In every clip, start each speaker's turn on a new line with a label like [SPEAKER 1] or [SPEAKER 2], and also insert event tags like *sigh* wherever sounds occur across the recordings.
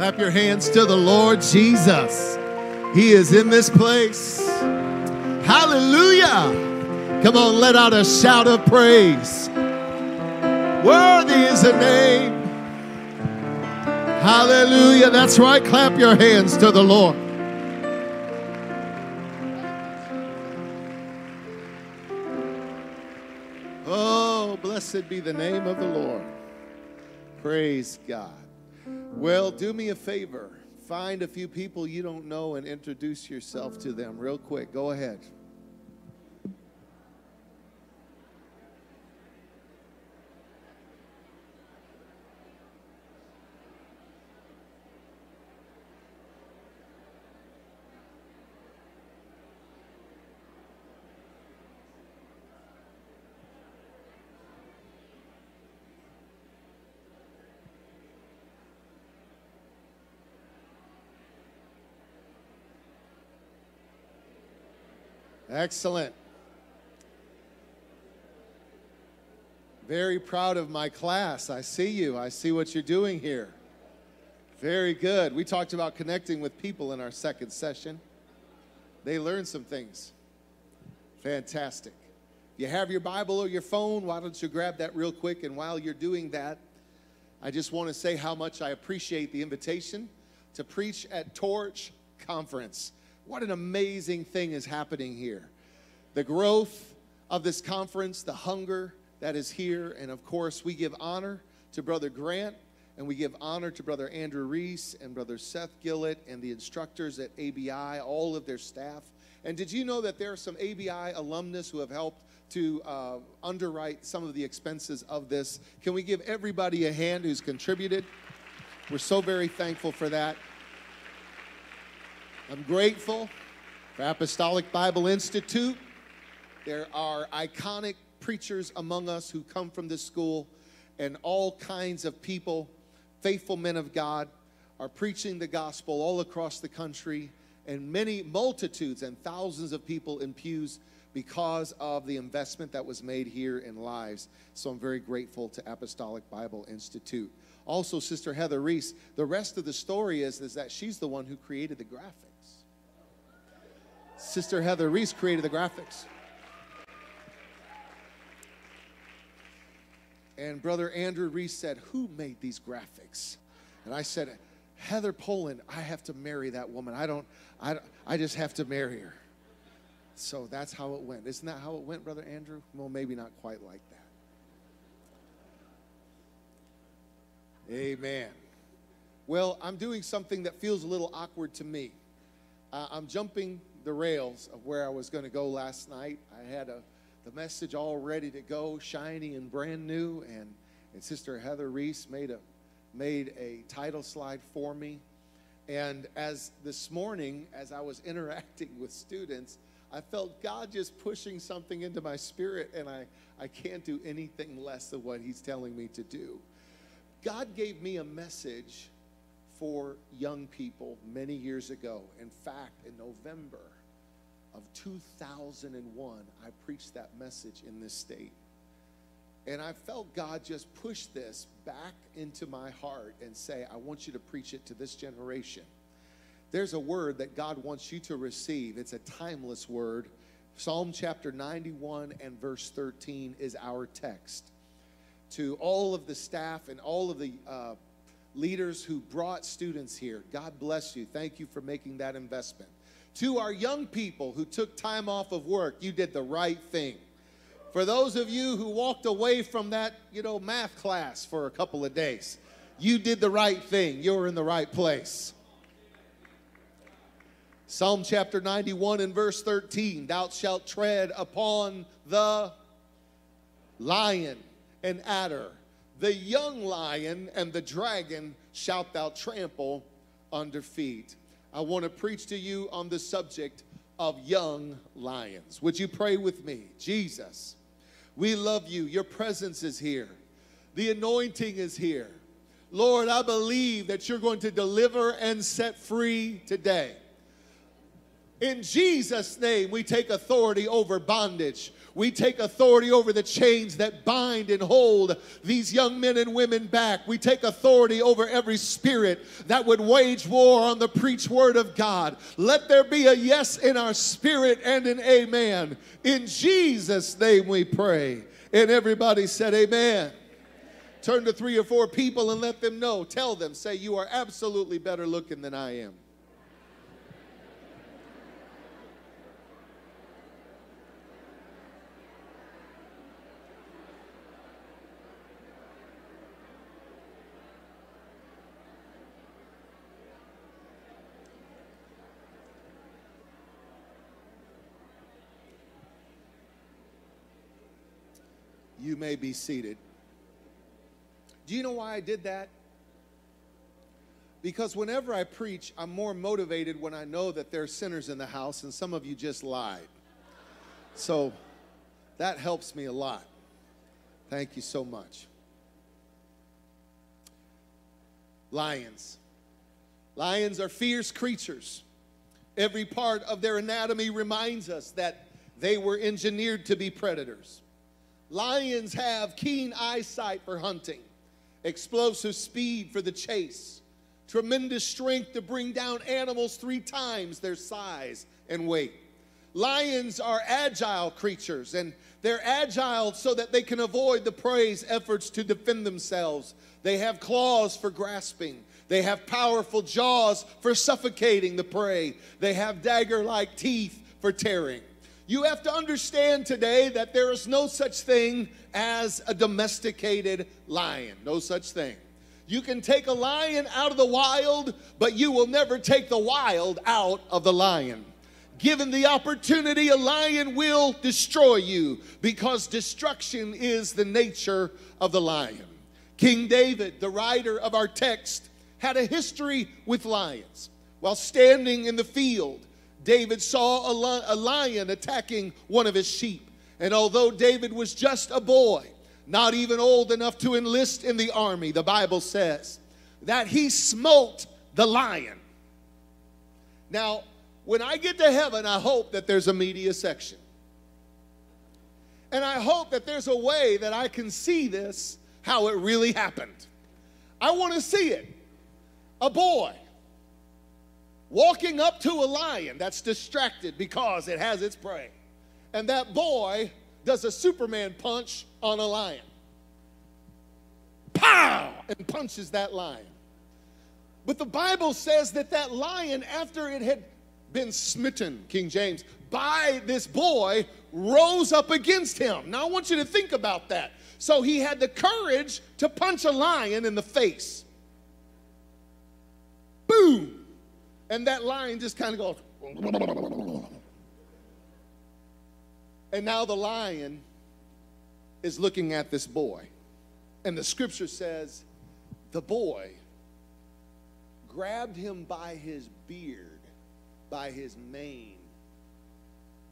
[SPEAKER 1] Clap your hands to the Lord Jesus. He is in this place. Hallelujah. Come on, let out a shout of praise. Worthy is the name. Hallelujah. That's right. Clap your hands to the Lord. Oh, blessed be the name of the Lord. Praise God. Well, do me a favor. Find a few people you don't know and introduce yourself to them real quick. Go ahead. Excellent. Very proud of my class. I see you. I see what you're doing here. Very good. We talked about connecting with people in our second session. They learned some things. Fantastic. You have your Bible or your phone. Why don't you grab that real quick? And while you're doing that, I just want to say how much I appreciate the invitation to preach at Torch Conference. What an amazing thing is happening here. The growth of this conference, the hunger that is here, and of course, we give honor to Brother Grant and we give honor to Brother Andrew Reese and Brother Seth Gillett and the instructors at ABI, all of their staff. And did you know that there are some ABI alumnus who have helped to uh, underwrite some of the expenses of this? Can we give everybody a hand who's contributed? We're so very thankful for that. I'm grateful for Apostolic Bible Institute. There are iconic preachers among us who come from this school, and all kinds of people, faithful men of God, are preaching the gospel all across the country, and many multitudes and thousands of people in pews because of the investment that was made here in lives. So I'm very grateful to Apostolic Bible Institute. Also, Sister Heather Reese, the rest of the story is, is that she's the one who created the graphic. Sister Heather Reese created the graphics. And Brother Andrew Reese said, Who made these graphics? And I said, Heather Poland, I have to marry that woman. I don't, I, I just have to marry her. So that's how it went. Isn't that how it went, Brother Andrew? Well, maybe not quite like that. Amen. Well, I'm doing something that feels a little awkward to me. Uh, I'm jumping the rails of where I was going to go last night. I had a, the message all ready to go, shiny and brand new, and, and Sister Heather Reese made a, made a title slide for me. And as this morning, as I was *laughs* interacting with students, I felt God just pushing something into my spirit, and I, I can't do anything less than what He's telling me to do. God gave me a message for young people many years ago. In fact, in November of 2001, I preached that message in this state. And I felt God just push this back into my heart and say, I want you to preach it to this generation. There's a word that God wants you to receive. It's a timeless word. Psalm chapter 91 and verse 13 is our text. To all of the staff and all of the uh, leaders who brought students here. God bless you. Thank you for making that investment. To our young people who took time off of work, you did the right thing. For those of you who walked away from that, you know, math class for a couple of days, you did the right thing. You're in the right place. Psalm chapter 91 and verse 13 Thou shalt tread upon the lion and adder the young lion and the dragon shalt thou trample under feet. I want to preach to you on the subject of young lions. Would you pray with me? Jesus, we love you. Your presence is here, the anointing is here. Lord, I believe that you're going to deliver and set free today. In Jesus' name, we take authority over bondage. We take authority over the chains that bind and hold these young men and women back. We take authority over every spirit that would wage war on the preach word of God. Let there be a yes in our spirit and an amen. In Jesus' name we pray. And everybody said, Amen. Turn to three or four people and let them know. Tell them, say, You are absolutely better looking than I am. May be seated. Do you know why I did that? Because whenever I preach, I'm more motivated when I know that there are sinners in the house, and some of you just lied. So that helps me a lot. Thank you so much. Lions. Lions are fierce creatures. Every part of their anatomy reminds us that they were engineered to be predators. Lions have keen eyesight for hunting, explosive speed for the chase, tremendous strength to bring down animals three times their size and weight. Lions are agile creatures, and they're agile so that they can avoid the prey's efforts to defend themselves. They have claws for grasping. They have powerful jaws for suffocating the prey. They have dagger like teeth for tearing. You have to understand today that there is no such thing as a domesticated lion. No such thing. You can take a lion out of the wild, but you will never take the wild out of the lion. Given the opportunity, a lion will destroy you because destruction is the nature of the lion. King David, the writer of our text, had a history with lions. While standing in the field, David saw a, lion attacking one of his sheep. And although David was just a boy, not even old enough to enlist in the army, the Bible says that he smote the lion. Now, when I get to heaven, I hope that there's a media section. And I hope that there's a way that I can see this, how it really happened. I want to see it. A boy walking up to a lion that's distracted because it has its prey. And that boy does a Superman punch on a lion. Pow! And punches that lion. But the Bible says that that lion, after it had been smitten, King James, by this boy, rose up against him. Now I want you to think about that. So he had the courage to punch a lion in the face. Boom! And that lion just kind of goes. And now the lion is looking at this boy. And the scripture says the boy grabbed him by his beard, by his mane,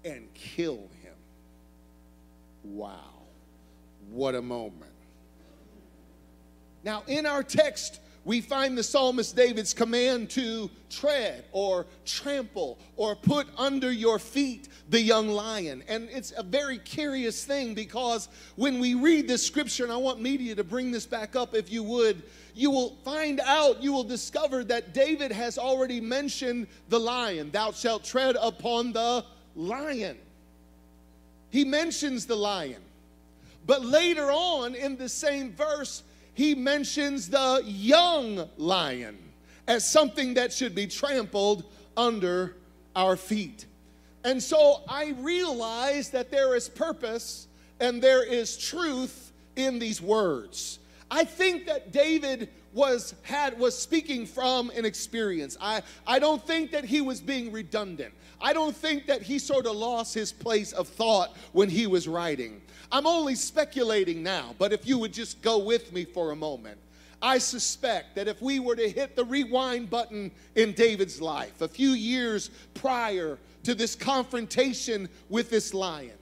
[SPEAKER 1] and killed him. Wow. What a moment. Now, in our text, we find the psalmist David's command to tread or trample or put under your feet the young lion. And it's a very curious thing because when we read this scripture, and I want media to bring this back up if you would, you will find out, you will discover that David has already mentioned the lion. Thou shalt tread upon the lion. He mentions the lion. But later on in the same verse, he mentions the young lion as something that should be trampled under our feet. And so I realize that there is purpose and there is truth in these words. I think that David was had was speaking from an experience. I, I don't think that he was being redundant. I don't think that he sort of lost his place of thought when he was writing. I'm only speculating now, but if you would just go with me for a moment. I suspect that if we were to hit the rewind button in David's life, a few years prior to this confrontation with this lion,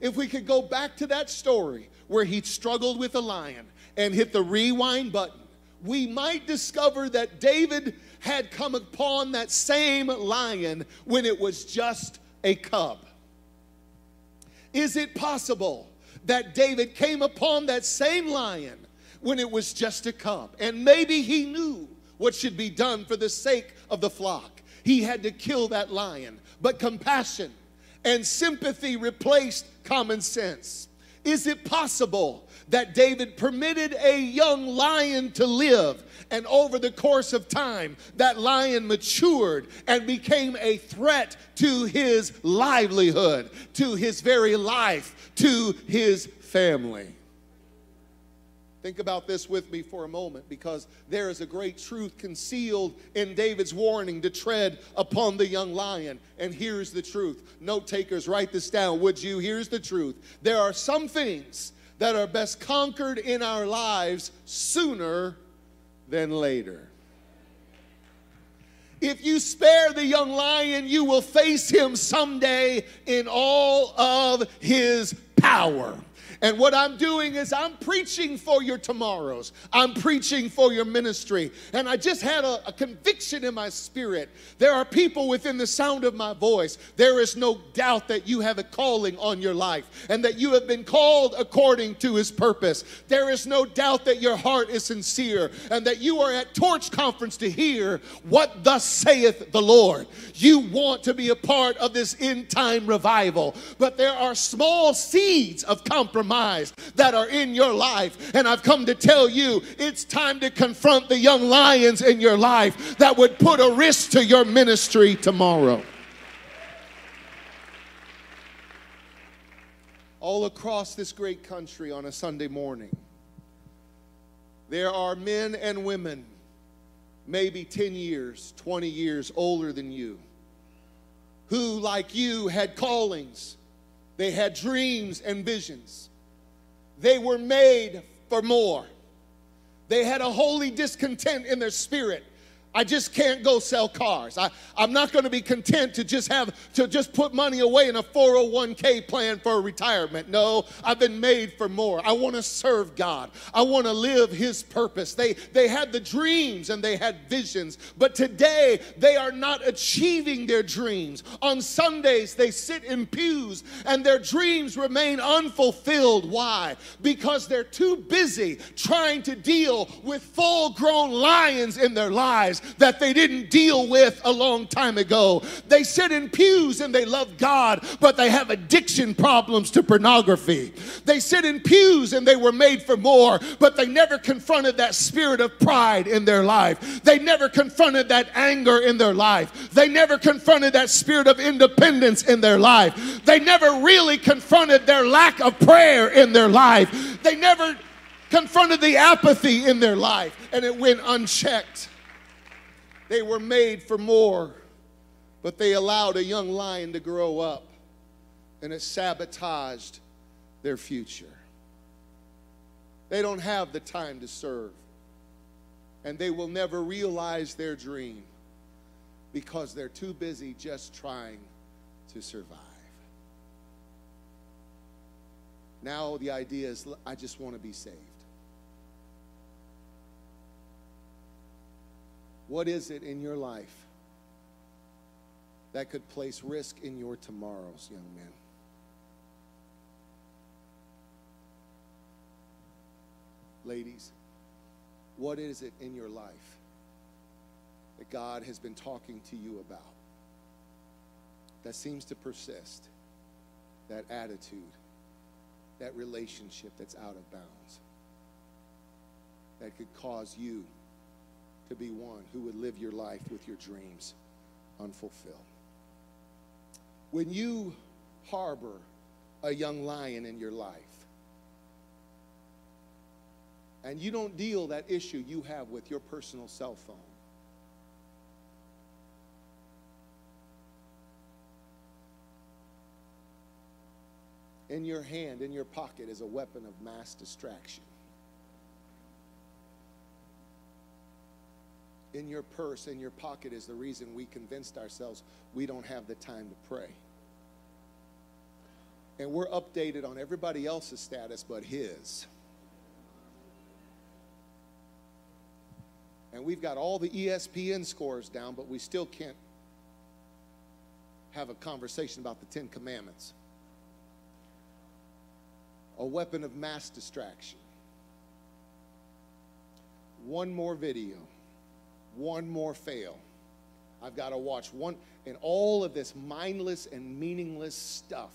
[SPEAKER 1] if we could go back to that story where he'd struggled with a lion and hit the rewind button, we might discover that David had come upon that same lion when it was just a cub. Is it possible that David came upon that same lion when it was just a cub? And maybe he knew what should be done for the sake of the flock. He had to kill that lion, but compassion and sympathy replaced common sense. Is it possible that David permitted a young lion to live, and over the course of time, that lion matured and became a threat to his livelihood, to his very life, to his family? Think about this with me for a moment because there is a great truth concealed in David's warning to tread upon the young lion. And here's the truth. Note takers, write this down, would you? Here's the truth. There are some things that are best conquered in our lives sooner than later. If you spare the young lion, you will face him someday in all of his power. And what I'm doing is I'm preaching for your tomorrows. I'm preaching for your ministry. And I just had a, a, conviction in my spirit. There are people within the sound of my voice. There is no doubt that you have a calling on your life and that you have been called according to his purpose. There is no doubt that your heart is sincere and that you are at Torch Conference to hear what thus saith the Lord. You want to be a part of this end time revival, but there are small seeds of compromise that are in your life. And I've come to tell you it's time to confront the young lions in your life that would put a risk to your ministry tomorrow. All across this great country on a Sunday morning, there are men and women, maybe 10 years, 20 years older than you, who, like you, had callings. They had dreams and visions. They were made for more. They had a holy discontent in their spirit I just can't go sell cars. I, I'm not going to be content to just have to just put money away in a 401k plan for retirement. No, I've been made for more. I want to serve God. I want to live his purpose. They they had the dreams and they had visions, but today they are not achieving their dreams. On Sundays they sit in pews and their dreams remain unfulfilled. Why? Because they're too busy trying to deal with full-grown lions in their lives that they didn't deal with a long time ago. They sit in pews and they love God, but they have addiction problems to pornography. They sit in pews and they were made for more, but they never confronted that spirit of pride in their life. They never confronted that anger in their life. They never confronted that spirit of independence in their life. They never really confronted their lack of prayer in their life. They never confronted the apathy in their life, and it went unchecked. They were made for more, but they allowed a young lion to grow up and it sabotaged their future. They don't have the time to serve, and they will never realize their dream because they're too busy just trying to survive. Now, the idea is I just want to be saved. What is it in your life that could place risk in your tomorrows, young men? Ladies, what is it in your life that God has been talking to you about that seems to persist? That attitude, that relationship that's out of bounds, that could cause you to be one who would live your life with your dreams unfulfilled. When you harbor a young lion in your life, and you don't deal that issue you have with your personal cell phone, in your hand, in your pocket, is a weapon of mass distraction. In your purse, in your pocket, is the reason we convinced ourselves we don't have the time to pray. And we're updated on everybody else's status but his. And we've got all the ESPN scores down, but we still can't have a conversation about the Ten Commandments. a weapon of mass distraction. One more video, one more fail. I've got to watch one, and all of this mindless and meaningless stuff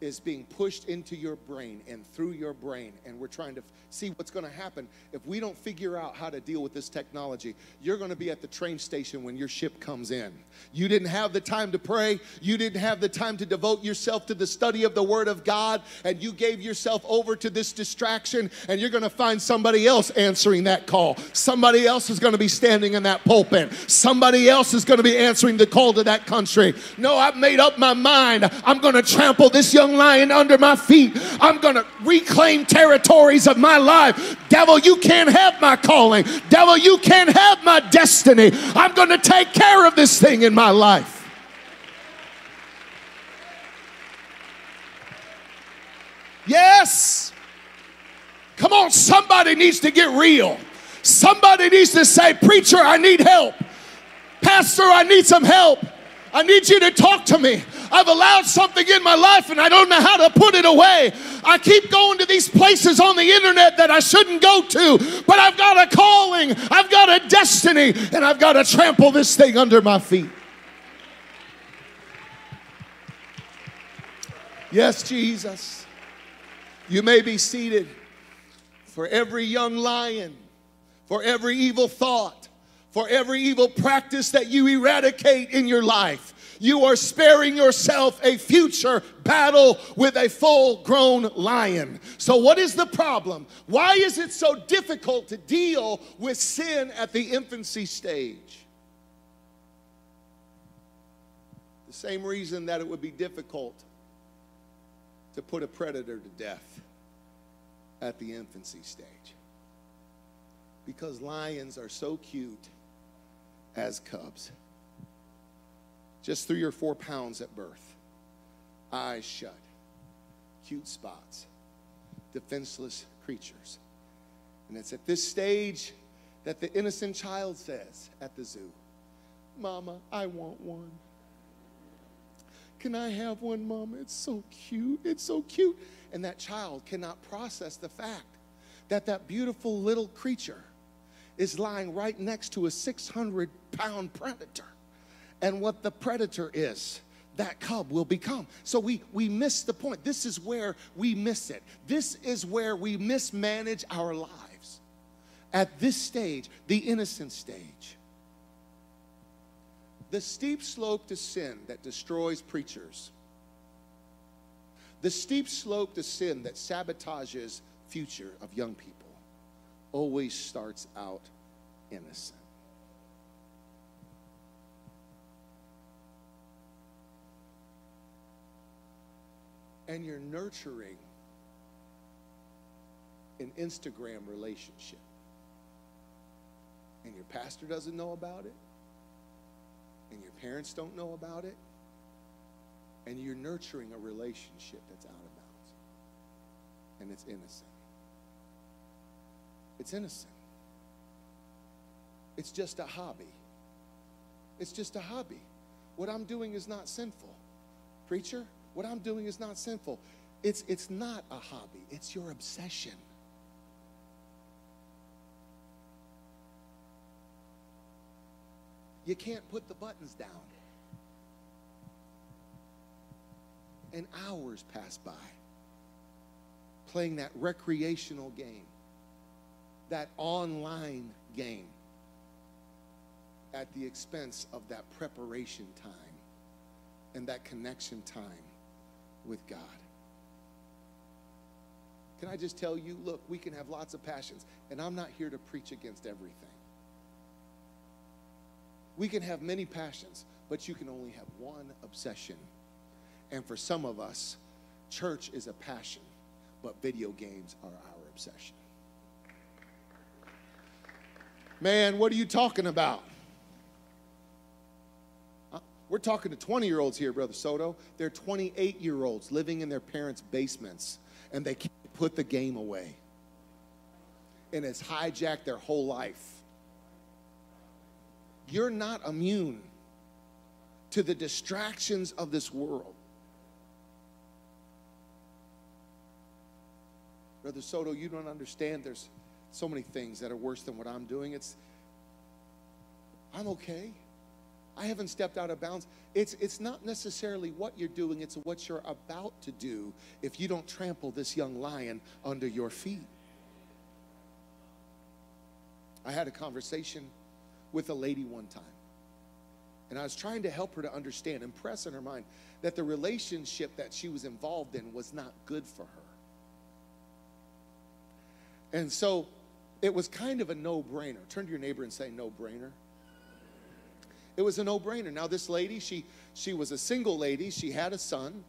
[SPEAKER 1] is being pushed into your brain and through your brain and we're trying to see what's going to happen. If we don't figure out how to deal with this technology you're going to be at the train station when your ship comes in. You didn't have the time to pray. You didn't have the time to devote yourself to the study of the word of god and you gave yourself over to this distraction and you're going to find somebody else answering that call. Somebody else is going to be standing in that pulpit. Somebody else is going to be answering the call to that country. No i've made up my mind. I'm going to trample this young young lion under my feet. I'm going to reclaim territories of my life. Devil, you can't have my calling. Devil, you can't have my destiny. I'm going to take care of this thing in my life. Yes. Come on, somebody needs to get real. Somebody needs to say, Preacher, I need help. Pastor, I need some help. I need you to talk to me. I've allowed something in my life and I don't know how to put it away. I keep going to these places on the internet that I shouldn't go to, but I've got a calling, I've got a destiny, and I've got to trample this thing under my feet. Yes, Jesus. You may be seated for every young lion, for every evil thought, for every evil practice that you eradicate in your life. You are sparing yourself a future battle with a full grown lion. So, what is the problem? Why is it so difficult to deal with sin at the infancy stage? The same reason that it would be difficult to put a predator to death at the infancy stage. Because lions are so cute as cubs. Just three or four pounds at birth, eyes shut, cute spots, defenseless creatures. And it's at this stage that the innocent child says at the zoo, Mama, I want one. Can I have one, Mama? It's so cute. It's so cute. And that child cannot process the fact that that beautiful little creature is lying right next to a 600 pound predator. And what the predator is, that cub will become. So we, we miss the point. This is where we miss it. This is where we mismanage our lives. At this stage, the innocent stage. The steep slope to sin that destroys preachers. The steep slope to sin that sabotages future of young people always starts out innocent. And you're nurturing an Instagram relationship. And your pastor doesn't know about it. And your parents don't know about it. And you're nurturing a relationship that's out of bounds. And it's innocent. It's innocent. It's just a hobby. It's just a hobby. What I'm doing is not sinful. Preacher, what I'm doing is not sinful. It's, it's not a hobby, it's your obsession. You can't put the buttons down. And hours pass by playing that recreational game that online game at the expense of that preparation time and that connection time with God. Can I just tell you, look, we can have lots of passions, and I'm not here to preach against everything. We can have many passions, but you can only have one obsession. And for some of us, church is a passion, but video games are our obsession. Man, what are you talking about? Uh, we're talking to 20 year olds here, Brother Soto. They're 28 year olds living in their parents' basements and they can't put the game away. And it's hijacked their whole life. You're not immune to the distractions of this world. Brother Soto, you don't understand. There's so many things that are worse than what I'm doing. It's, I'm okay. I haven't stepped out of bounds. It's, it's not necessarily what you're doing, it's what you're about to do if you don't trample this young lion under your feet. I had a conversation with a lady one time, and I was trying to help her to understand, impress in her mind, that the relationship that she was involved in was not good for her. And so it was kind of a no brainer. Turn to your neighbor and say, no brainer. It was a no brainer. Now, this lady, she, she was a single lady, she had a son.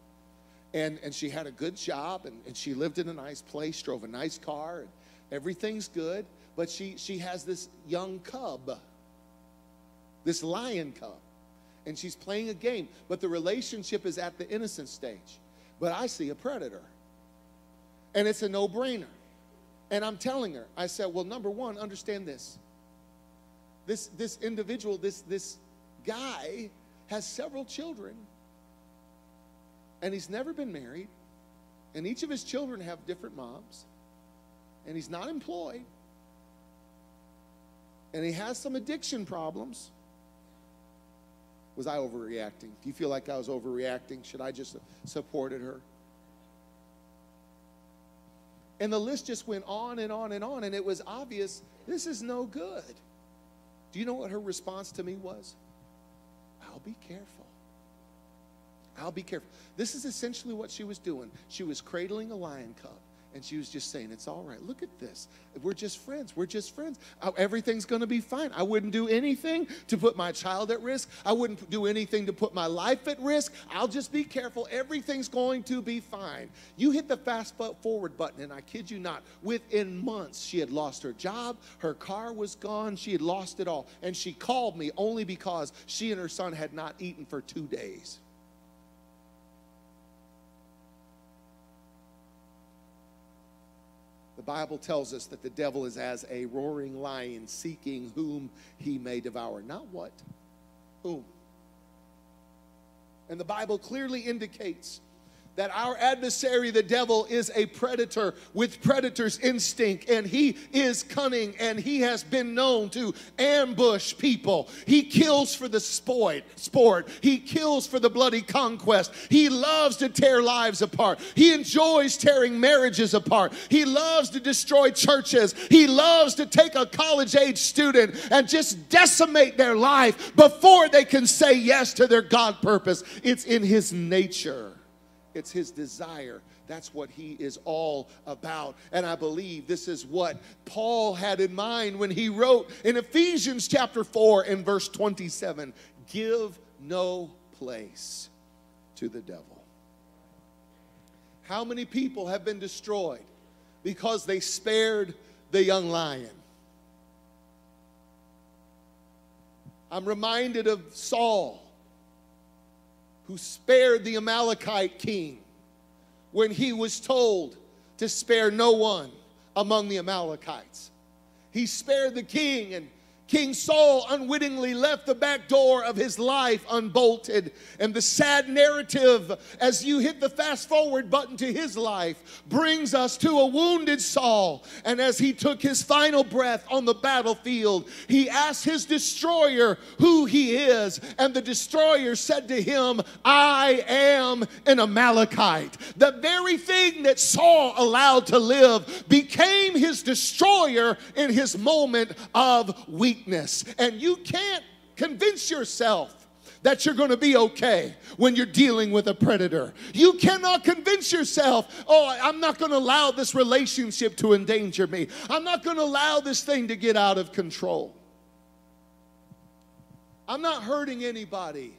[SPEAKER 1] And, and she had a good job and, and she lived in a nice place, drove a nice car, and everything's good. But she, she has this young cub, this lion cub, and she's playing a game. But the relationship is at the innocent stage. But I see a predator, and it's a no brainer. And I'm telling her, I said, well, number one, understand this. This, this individual, this, this guy has several children, and he's never been married, and each of his children have different moms, and he's not employed, and he has some addiction problems. Was I overreacting? Do you feel like I was overreacting? Should I just supported her? And the list just went on and on and on, and it was obvious this is no good. Do you know what her response to me was? I'll be careful. I'll be careful. This is essentially what she was doing. She was cradling a lion cub. And she was just saying, It's all right. Look at this. We're just friends. We're just friends. Uh, everything's going to be fine. I wouldn't do anything to put my child at risk. I wouldn't do anything to put my life at risk. I'll just be careful. Everything's going to be fine. You hit the fast forward button, and I kid you not, within months, she had lost her job. Her car was gone. She had lost it all. And she called me only because she and her son had not eaten for two days. Bible tells us that the devil is as a roaring lion seeking whom he may devour. Not what? Whom? And the Bible clearly indicates that our adversary, the devil, is a predator with predator's instinct, and he is cunning, and he has been known to ambush people. He kills for the sport, sport. He kills for the bloody conquest. He loves to tear lives apart. He enjoys tearing marriages apart. He loves to destroy churches. He loves to take a college age student and just decimate their life before they can say yes to their God purpose. It's in his nature. It's his desire. That's what he is all about. And I believe this is what Paul had in mind when he wrote in Ephesians chapter 4 and verse 27 Give no place to the devil. How many people have been destroyed because they spared the young lion? I'm reminded of Saul who spared the Amalekite king when he was told to spare no one among the Amalekites. He spared the king and King Saul unwittingly left the back door of his life unbolted. And the sad narrative, as you hit the fast forward button to his life, brings us to a wounded Saul. And as he took his final breath on the battlefield, he asked his destroyer who he is. And the destroyer said to him, I am an Amalekite. The very thing that Saul allowed to live became his destroyer in his moment of weakness weakness. And you can't convince yourself that you're going to be okay when you're dealing with a predator. You cannot convince yourself, oh, I'm not going to allow this relationship to endanger me. I'm not going to allow this thing to get out of control. I'm not hurting anybody.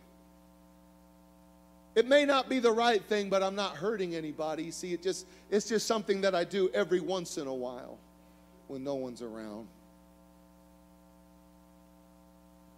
[SPEAKER 1] It may not be the right thing, but I'm not hurting anybody. You see, it just it's just something that I do every once in a while when no one's around.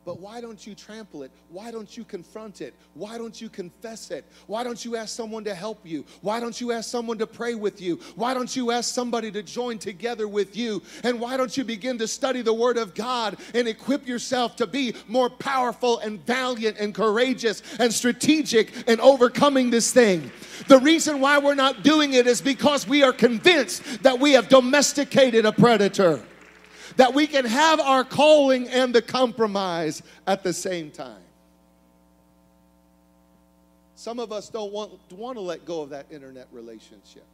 [SPEAKER 1] But why don't you trample it? Why don't you confront it? Why don't you confess it? Why don't you ask someone to help you? Why don't you ask someone to pray with you? Why don't you ask somebody to join together with you? And why don't you begin to study the Word of God and equip yourself to be more powerful and valiant and courageous and strategic in overcoming this thing? The reason why we're not doing it is because we are convinced that we have domesticated a predator that we can have our calling and the compromise at the same time. Some of us don't want, want to let go of that internet relationship.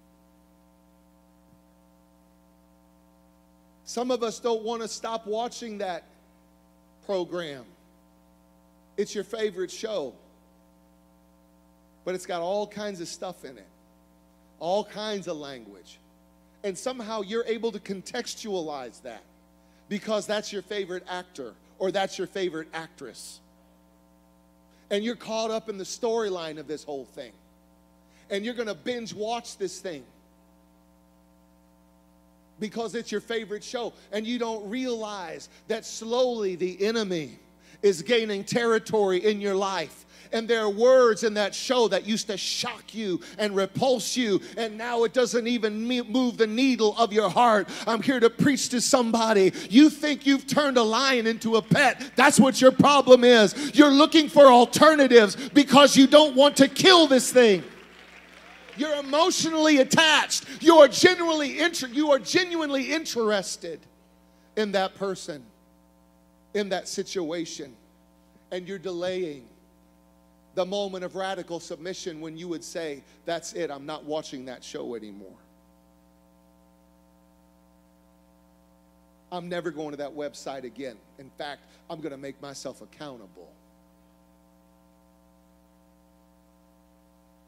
[SPEAKER 1] Some of us don't want to stop watching that program. It's your favorite show, but it's got all kinds of stuff in it, all kinds of language. And somehow you're able to contextualize that because that's your favorite actor or that's your favorite actress. And you're caught up in the storyline of this whole thing. And you're going to binge watch this thing because it's your favorite show. And you don't realize that slowly the enemy is gaining territory in your life and there are words in that show that used to shock you and repulse you, and now it doesn't even move the needle of your heart. I'm here to preach to somebody. You think you've turned a lion into a pet. That's what your problem is. You're looking for alternatives because you don't want to kill this thing. You're emotionally attached. You are genuinely inter- you are genuinely interested in that person, in that situation, and you're delaying the moment of radical submission when you would say, That's it, I'm not watching that show anymore. I'm never going to that website again. In fact, I'm going to make myself accountable.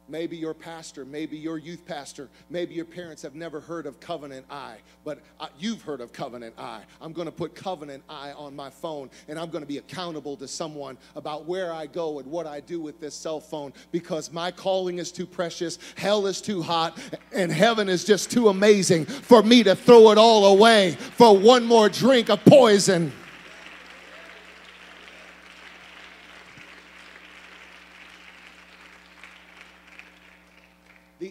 [SPEAKER 1] Maybe your pastor, maybe your youth pastor, maybe your parents have never heard of Covenant Eye, but uh, you've heard of Covenant Eye. I'm going to put Covenant Eye on my phone and I'm going to be accountable to someone about where I go and what I do with this cell phone because my calling is too precious, hell is too hot, and heaven is just too amazing for me to throw it all away for one more drink of poison.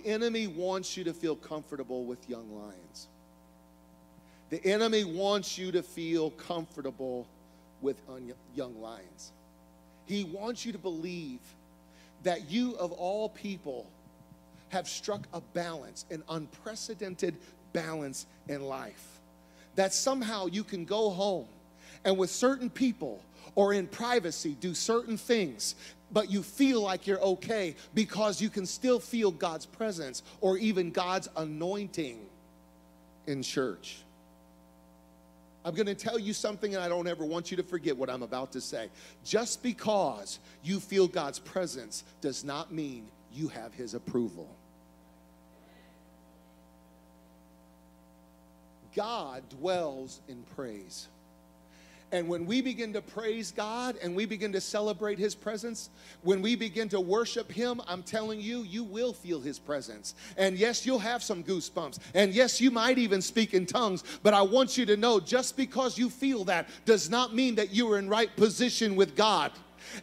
[SPEAKER 1] Enemy wants you to feel comfortable with young lions. The enemy wants you to feel comfortable with young lions. He wants you to believe that you, of all people, have struck a balance, an unprecedented balance in life. That somehow you can go home and with certain people or in privacy do certain things but you feel like you're okay because you can still feel God's presence or even God's anointing in church. I'm going to tell you something, and I don't ever want you to forget what I'm about to say. Just because you feel God's presence does not mean you have His approval. God dwells in praise. And when we begin to praise God and we begin to celebrate His presence, when we begin to worship Him, I'm telling you, you will feel His presence. And yes, you'll have some goosebumps. And yes, you might even speak in tongues. But I want you to know just because you feel that does not mean that you are in right position with God.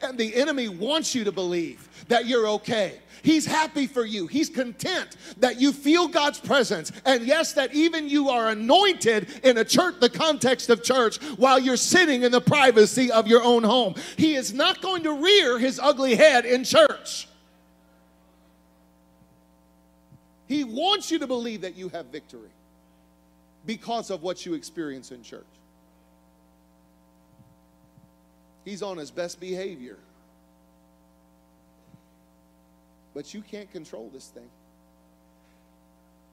[SPEAKER 1] And the enemy wants you to believe that you're okay. He's happy for you. He's content that you feel God's presence. And yes, that even you are anointed in a church, the context of church, while you're sitting in the privacy of your own home. He is not going to rear his ugly head in church. He wants you to believe that you have victory because of what you experience in church. He's on his best behavior. But you can't control this thing.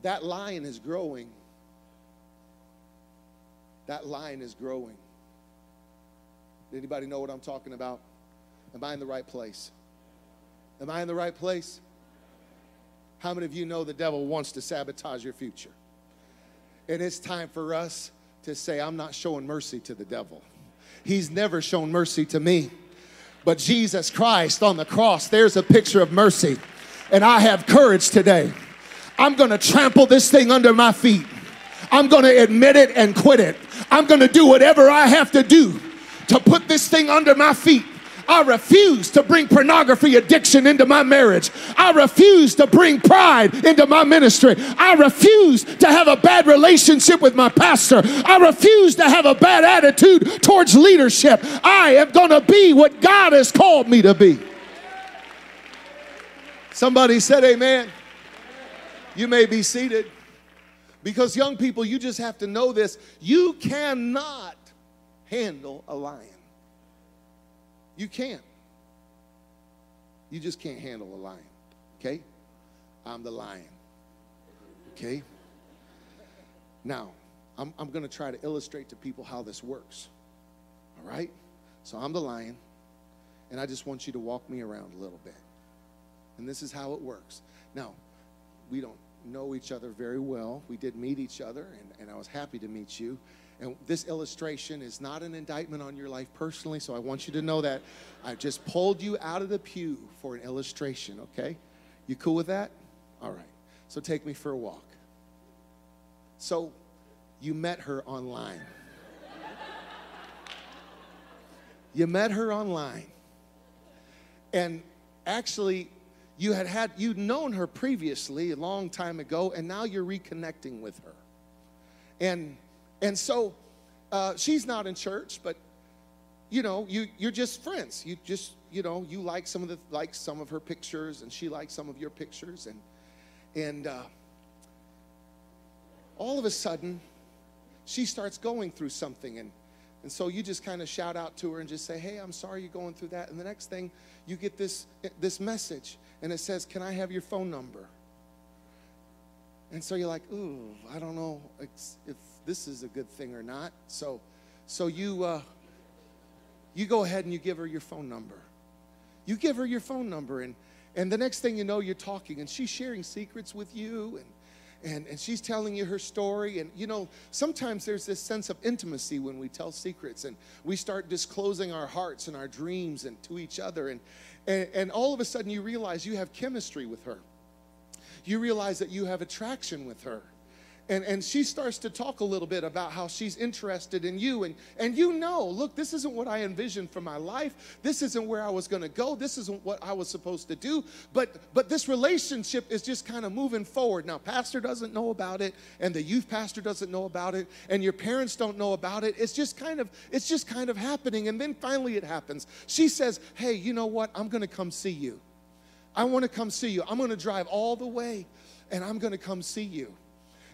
[SPEAKER 1] That lion is growing. That lion is growing. Anybody know what I'm talking about? Am I in the right place? Am I in the right place? How many of you know the devil wants to sabotage your future? And it's time for us to say, I'm not showing mercy to the devil. He's never shown mercy to me. But Jesus Christ on the cross, there's a picture of mercy. And I have courage today. I'm to trample this thing under my feet. I'm to admit it and quit it. I'm to do whatever I have to do to put this thing under my feet. I refuse to bring pornography addiction into my marriage. I refuse to bring pride into my ministry. I refuse to have a bad relationship with my pastor. I refuse to have a bad attitude towards leadership. I am going to be what God has called me to be. Somebody said, Amen. You may be seated. Because, young people, you just have to know this. You cannot handle a lion. You can't. You just can't handle a lion. Okay? I'm the lion. Okay? Now, I'm, I'm going to try to illustrate to people how this works. All right? So I'm the lion, and I just want you to walk me around a little bit. And this is how it works. Now, we don't know each other very well. We did meet each other, and, and I was happy to meet you. And this illustration is not an indictment on your life personally, so I want you to know that I just pulled you out of the pew for an illustration, okay? You cool with that? All right. So take me for a walk. So you met her online. *laughs* you met her online. And actually, you had had you'd known her previously a long time ago, and now you're reconnecting with her. And and so uh, she's not in church, but you know, you you're just friends. You just you know, you like some of the like some of her pictures, and she likes some of your pictures, and and uh, all of a sudden, she starts going through something, and and so you just kind of shout out to her and just say, "Hey, I'm sorry you're going through that." And the next thing, you get this this message, and it says, "Can I have your phone number?" And so you're like, "Ooh, I don't know if this is a good thing or not. So, so you uh, you go ahead and you give her your phone number. You give her your phone number, and and the next thing you know, you're talking, and she's sharing secrets with you, and. And, and she's telling you her story. And you know, sometimes there's this sense of intimacy when we tell secrets and we start disclosing our hearts and our dreams and to each other. And, and, and all of a sudden, you realize you have chemistry with her. You realize that you have attraction with her and, and she starts to talk a little bit about how she's interested in you. And, and you know look this isn't what i envisioned for my life. This isn't where i was going to go. This isn't what i was supposed to do. But but this relationship is just kind of moving forward. Now pastor doesn't know about it and the youth pastor doesn't know about it and your parents don't know about it. It's just kind of it's just kind of happening and then finally it happens. She says hey you know what? I'm going to come see you. I want to come see you. I'm going to drive all the way and i'm going to come see you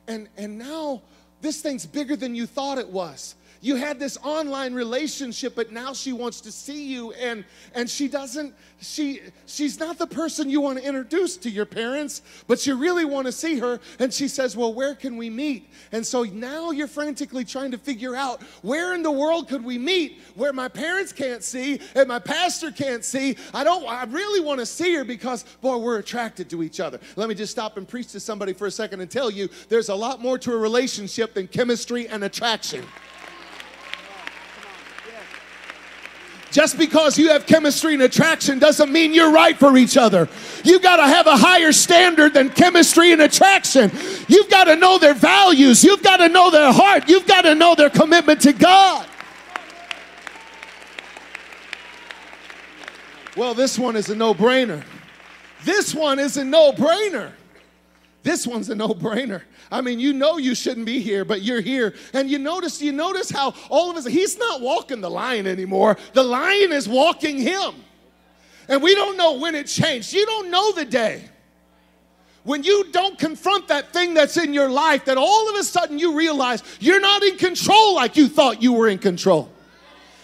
[SPEAKER 1] and and now this thing's bigger than you thought it was you had this online relationship but now she wants to see you and and she doesn't she she's not the person you want to introduce to your parents but you really want to see her and she says well where can we meet? And so now you're frantically trying to figure out where in the world could we meet where my parents can't see and my pastor can't see? I don't i really want to see her because boy we're attracted to each other. Let me just stop and preach to somebody for a second and tell you there's a lot more to a relationship than chemistry and attraction Just because you have chemistry and attraction doesn't mean you're right for each other. You've got to have a higher standard than chemistry and attraction. You've got to know their values. You've got to know their heart. You've got to know their commitment to God. Well, this one is a no brainer. This one is a no brainer. This one's a no brainer. I mean, you know you shouldn't be here, but you're here. And you notice, you notice how all of us, he's not walking the lion anymore. The lion is walking him. And we don't know when it changed. You don't know the day. When you don't confront that thing that's in your life, that all of a sudden you realize you're not in control like you thought you were in control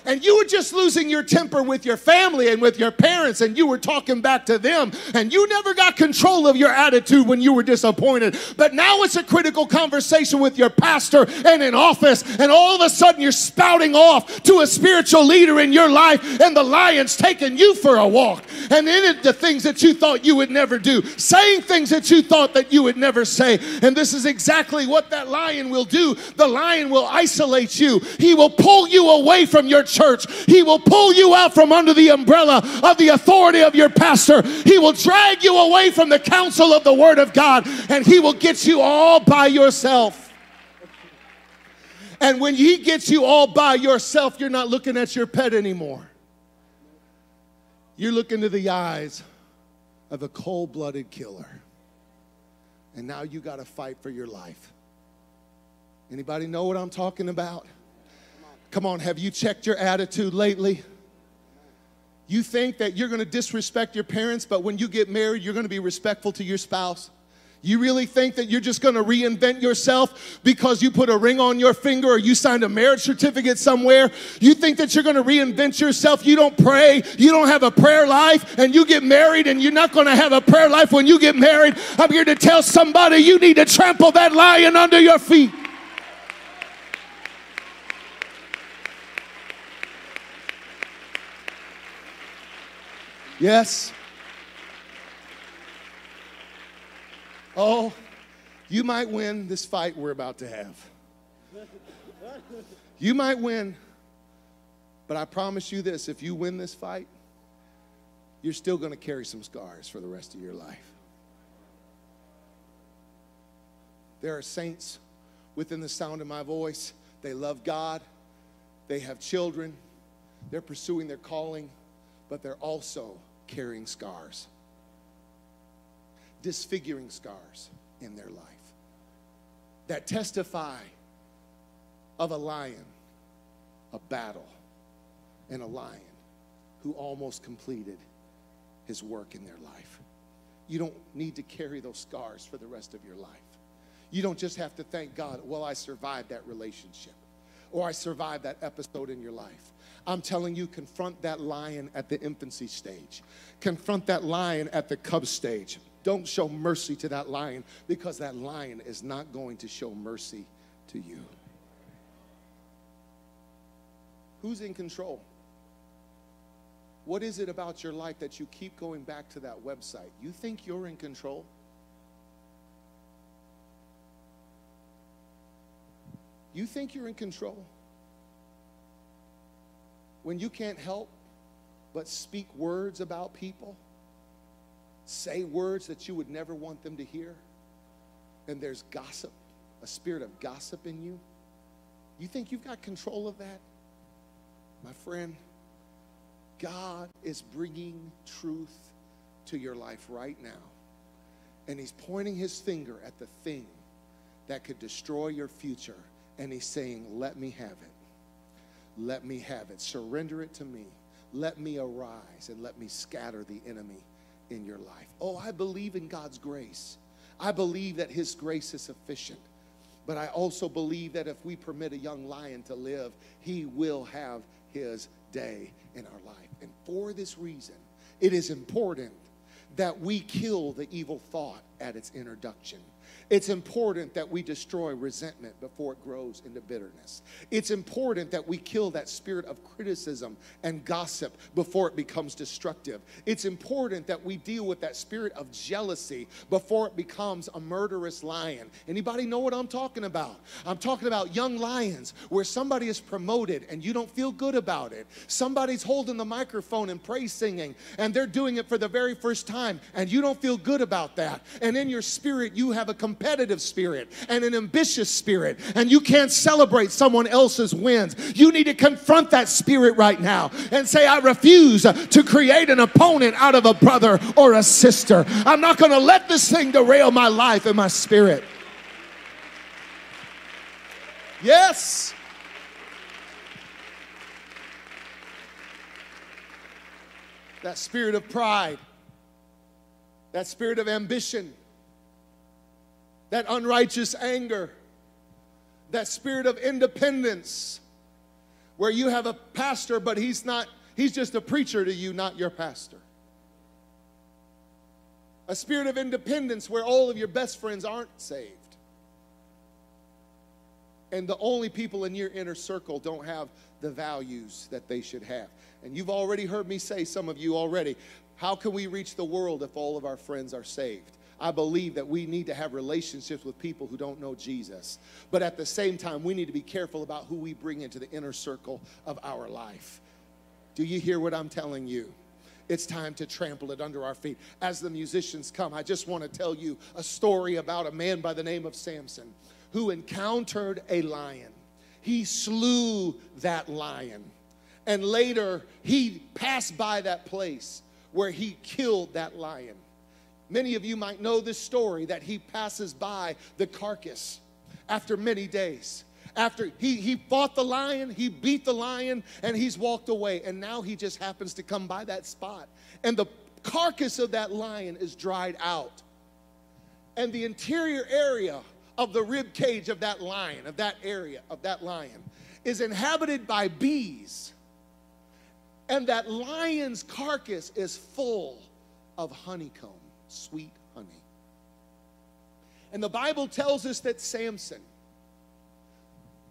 [SPEAKER 1] and you were just losing your temper with your family and with your parents, and you were talking back to them, and you never got control of your attitude when you were disappointed. But now it's a critical conversation with your pastor and in office, and all of a sudden you're spouting off to a spiritual leader in your life, and the lion's taking you for a walk, and in it, the things that you thought you would never do, saying things that you thought that you would never say. And this is exactly what that lion will do. The lion will isolate you, he will pull you away from your church. He will pull you out from under the umbrella of the authority of your pastor. He will drag you away from the counsel of the Word of God, and He will get you all by yourself. And when he gets you all by yourself, you're not looking at your pet anymore. You're looking to the eyes of a cold blooded killer. And now you got to fight for your life. Anybody know what I'm talking about? Come on, have you checked your attitude lately? You think that you're going to disrespect your parents, but when you get married, you're going to be respectful to your spouse. You really think that you're just going to reinvent yourself because you put a ring on your finger or you signed a marriage certificate somewhere? You think that you're going to reinvent yourself? You don't pray, you don't have a prayer life, and you get married and you're not going to have a prayer life when you get married. I'm here to tell somebody you need to trample that lion under your feet. Yes. Oh, you might win this fight we're about to have. You might win, but I promise you this if you win this fight, you're still going to carry some scars for the rest of your life. There are saints within the sound of my voice. They love God, they have children, they're pursuing their calling, but they're also carrying scars disfiguring scars in their life that testify of a lion, a battle, and a lion who almost completed his work in their life. You don't need to carry those scars for the rest of your life. You don't just have to thank God, well, I survived that relationship or I survived that episode in your life. I'm telling you, confront that lion at the infancy stage, confront that lion at the cub stage. Don't show mercy to that lion because that lion is not going to show mercy to you. Who's in control? What is it about your life that you keep going back to that website? You think you're in control? You think you're in control? When you can't help but speak words about people? say words that you would never want them to hear, and there's gossip, a spirit of gossip in you, you think you've got control of that? My friend, God is bringing truth to your life right now. And He's pointing His finger at the thing that could destroy your future. And He's saying, Let me have it. Let me have it. Surrender it to me. Let me arise and let me scatter the enemy in your life. Oh, I believe in God's grace. I believe that His grace is sufficient. But I also believe that if we permit a young lion to live, he will have his day in our life. And for this reason, it is important that we kill the evil thought at its introduction. It's important that we destroy resentment before it grows into bitterness. It's important that we kill that spirit of criticism and gossip before it becomes destructive. It's important that we deal with that spirit of jealousy before it becomes a murderous lion. Anybody know what I'm talking about? I'm talking about young lions where somebody is promoted and you don't feel good about it. Somebody's holding the microphone and praise singing and they're doing it for the very first time and you don't feel good about that. And in your spirit you have a competitive spirit and an ambitious spirit, and you can't celebrate someone else's wins. You need to confront that spirit right now and say, I refuse to create an opponent out of a brother or a sister. I'm not going to let this thing derail my life and my spirit. Yes. That spirit of pride, that spirit of ambition, that unrighteous anger, that spirit of independence, where you have a pastor, but he's not, he's just a preacher to you, not your pastor. A spirit of independence where all of your best friends aren't saved. And the only people in your inner circle don't have the values that they should have. And you've already heard me say, some of you already, how can we reach the world if all of our friends are saved? I believe that we need to have relationships with people who don't know Jesus. But at the same time, we need to be careful about who we bring into the inner circle of our life. Do you hear what I'm telling you? It's time to trample it under our feet. As the musicians come, I just want to tell you a story about a man by the name of Samson who encountered a lion. he slew that lion. And later, he passed by that place where he killed that lion. Many of you might know this story that he passes by the carcass after many days. After he, he fought the lion, he beat the lion, and he's walked away. And now he just happens to come by that spot. And the carcass of that lion is dried out. And the interior area of the rib cage of that lion, of that area, of that lion, is inhabited by bees. And that lion's carcass is full of honeycomb, sweet honey. And the Bible tells us that Samson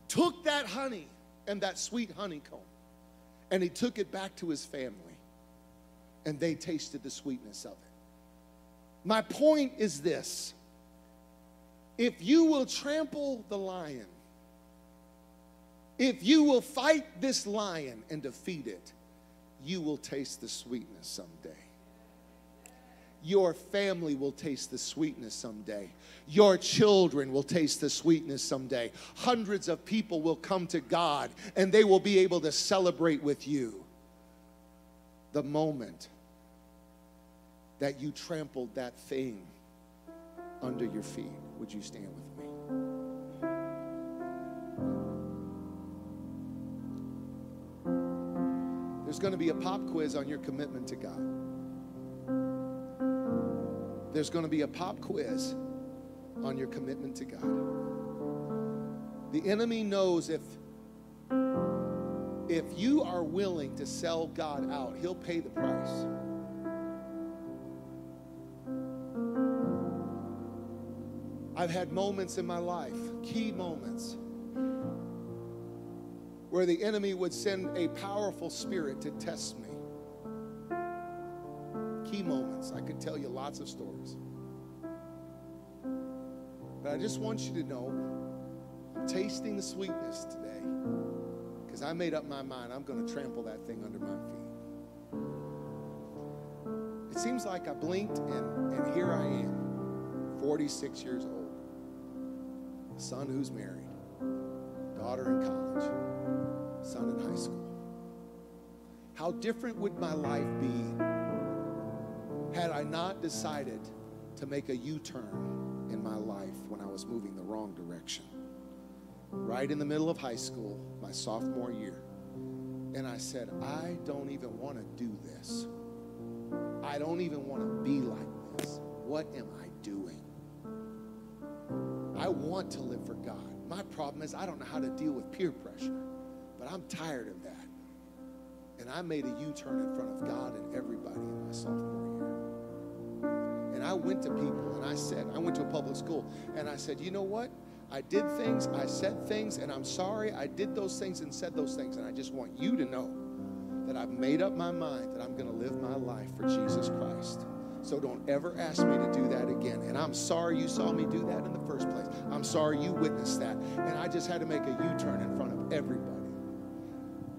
[SPEAKER 1] took that honey and that sweet honeycomb and he took it back to his family and they tasted the sweetness of it. My point is this if you will trample the lion, if you will fight this lion and defeat it, you will taste the sweetness someday. Your family will taste the sweetness someday. Your children will taste the sweetness someday. Hundreds of people will come to God and they will be able to celebrate with you the moment that you trampled that thing under your feet. Would you stand with me? There's going to be a pop quiz on your commitment to God. There's going to be a pop quiz on your commitment to God. The enemy knows if if you are willing to sell God out, he'll pay the price. I've had moments in my life, key moments, where the enemy would send a powerful spirit to test me. Key moments. I could tell you lots of stories. But I just want you to know I'm tasting the sweetness today because I made up my mind I'm going to trample that thing under my feet. It seems like I blinked and, and here I am, 46 years old son who's married, daughter in college, son in high school. How different would my life be had I not decided to make a U turn in my life when I was moving the wrong direction? Right in the middle of high school, my sophomore year. And I said, I don't even want to do this. I don't even want to be like this. What am I doing? I want to live for God. My problem is I don't know how to deal with peer pressure, but I'm tired of that. And I made a U turn in front of God and everybody in my sophomore year. I went to people and I said, I went to a public school and I said, you know what? I did things, I said things, and I'm sorry I did those things and said those things. And I just want you to know that I've made up my mind that I'm going to live my life for Jesus Christ. So don't ever ask me to do that again. And I'm sorry you saw me do that in the first place. I'm sorry you witnessed that. And I just had to make a U turn in front of everybody.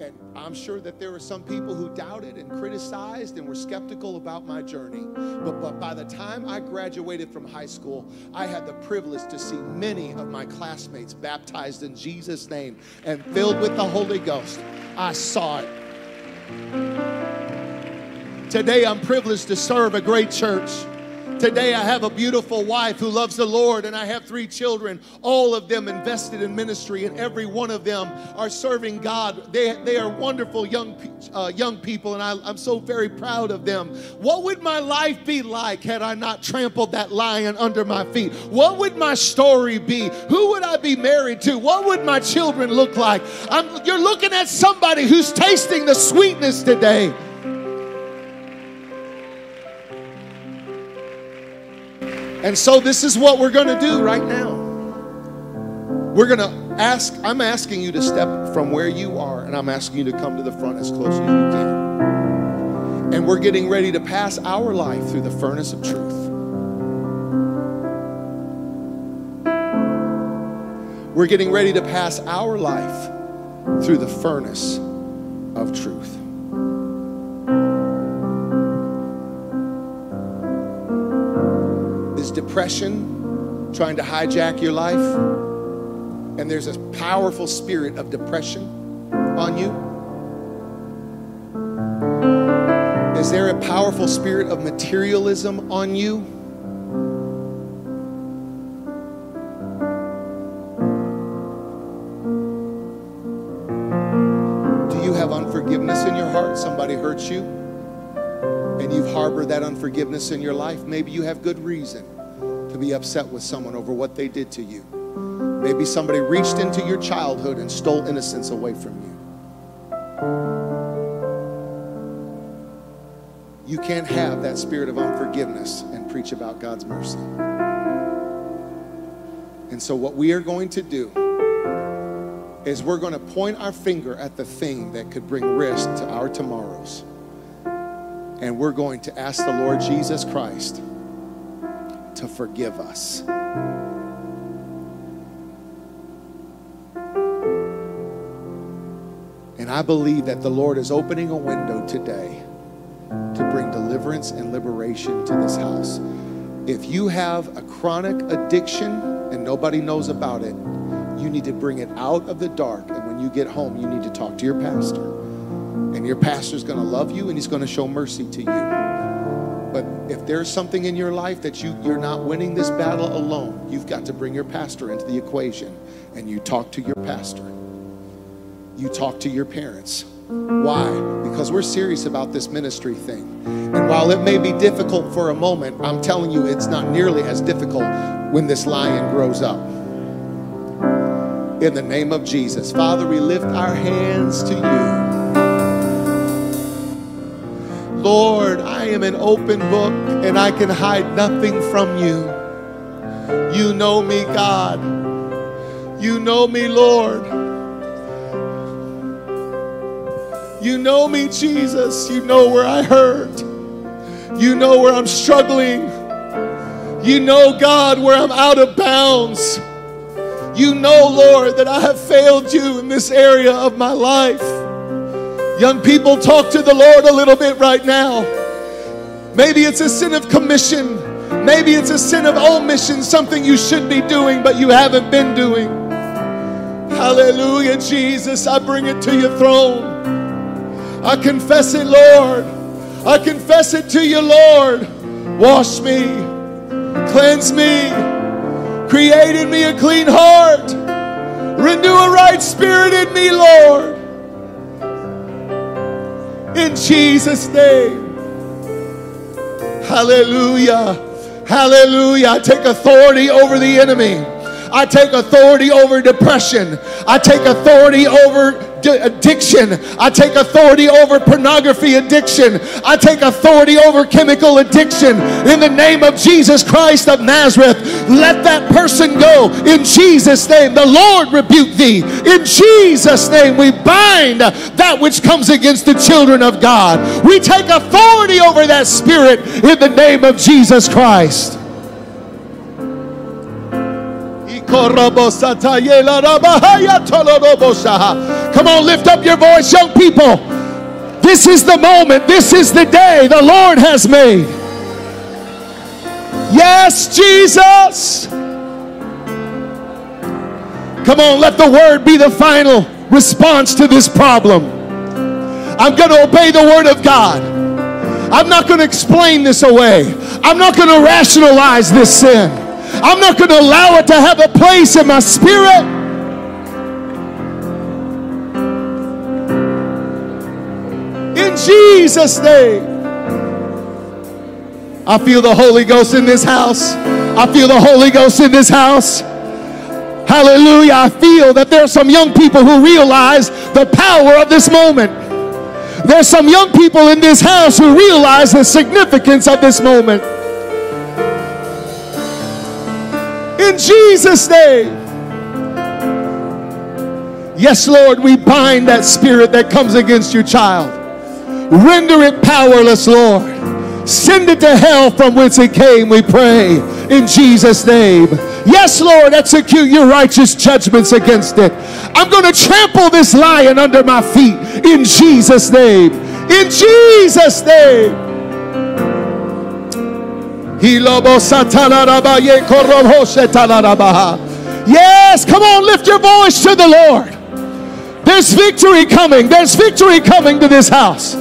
[SPEAKER 1] And I'm sure that there were some people who doubted and criticized and were skeptical about my journey. But, but by the time I graduated from high school, I had the privilege to see many of my classmates baptized in Jesus' name and filled with the Holy Ghost. I saw it. Today I'm privileged to serve a great church. Today, I have a beautiful wife who loves the Lord, and I have three children, all of them invested in ministry, and every one of them are serving God. They, they are wonderful young, uh, young people, and I, I'm so very proud of them. What would my life be like had I not trampled that lion under my feet? What would my story be? Who would I be married to? What would my children look like? I'm, you're looking at somebody who's tasting the sweetness today. And so this is what we're going to do right now. We're going to ask, I'm asking you to step from where you are, and I'm asking you to come to the front as close as you can. And we're getting ready to pass our life through the furnace of truth. We're getting ready to pass our life through the furnace of truth. Depression trying to hijack your life? and there's a powerful spirit of depression on you? Is there a powerful spirit of materialism on you? Do you have unforgiveness in your heart? Somebody hurt you? And you've harbored that unforgiveness in your life? Maybe you have good reason be upset with someone over what they did to you. Maybe somebody reached into your childhood and stole innocence away from you. You can't have that spirit of unforgiveness and preach about God's mercy. And so, what we are going to do is we're going to point our finger at the thing that could bring risk to our tomorrows. And we're going to ask the Lord Jesus Christ to forgive us. And I believe that the Lord is opening a window today to bring deliverance and liberation to this house. If you have a chronic addiction and nobody knows about it, you need to bring it out of the dark. And when you get home, you need to talk to your pastor. And your pastor's going to love you and he's going to show mercy to you. If there's something in your life that you, you're not winning this battle alone, you've got to bring your pastor into the equation and you talk to your pastor. You talk to your parents. Why? Because we're serious about this ministry thing. And while it may be difficult for a moment, I'm telling you, it's not nearly as difficult when this lion grows up. In the name of Jesus. Father, we lift our hands to you. Lord, I am an open book and I can hide nothing from you. You know me, God. You know me, Lord. You know me, Jesus. You know where I hurt. You know where I'm struggling. You know, God, where I'm out of bounds. You know, Lord, that I have failed you in this area of my life. Young people, talk to the Lord a little bit right now. Maybe it's a sin of commission. Maybe it's a sin of omission, something you should be doing, but you haven't been doing. Hallelujah, Jesus. I bring it to your throne. I confess it, Lord. I confess it to you, Lord. Wash me, cleanse me, create in me a clean heart, renew a right spirit in me, Lord. In Jesus' name. Hallelujah. Hallelujah. I take authority over the enemy. I take authority over depression. I take authority over addiction. I take authority over pornography addiction. I take authority over chemical addiction. In the name of Jesus Christ of Nazareth, let that person go. In Jesus' name, the Lord rebuke thee. In Jesus' name, we bind that which comes against the children of God. We take authority over that spirit in the name of Jesus Christ. Come on, lift up your voice, young people. This is the moment. This is the day the Lord has made. Yes, Jesus. Come on, let the word be the final response to this problem. I'm going to obey the word of God. I'm not going to explain this away. I'm not going to rationalize this sin. I'm not going to allow it to have a place in my spirit. In Jesus' name. I feel the Holy Ghost in this house. I feel the Holy Ghost in this house. Hallelujah. I feel that there are some young people who realize the power of this moment. There's some young people in this house who realize the significance of this moment. In Jesus' name. Yes, Lord, we bind that spirit that comes against your child. Render it powerless, Lord. Send it to hell from whence it came, we pray. In Jesus' name. Yes, Lord, execute your righteous judgments against it. I'm going to trample this lion under my feet in Jesus' name. In Jesus' name. Yes, come on, lift your voice to the Lord. There's victory coming. There's victory coming to this house.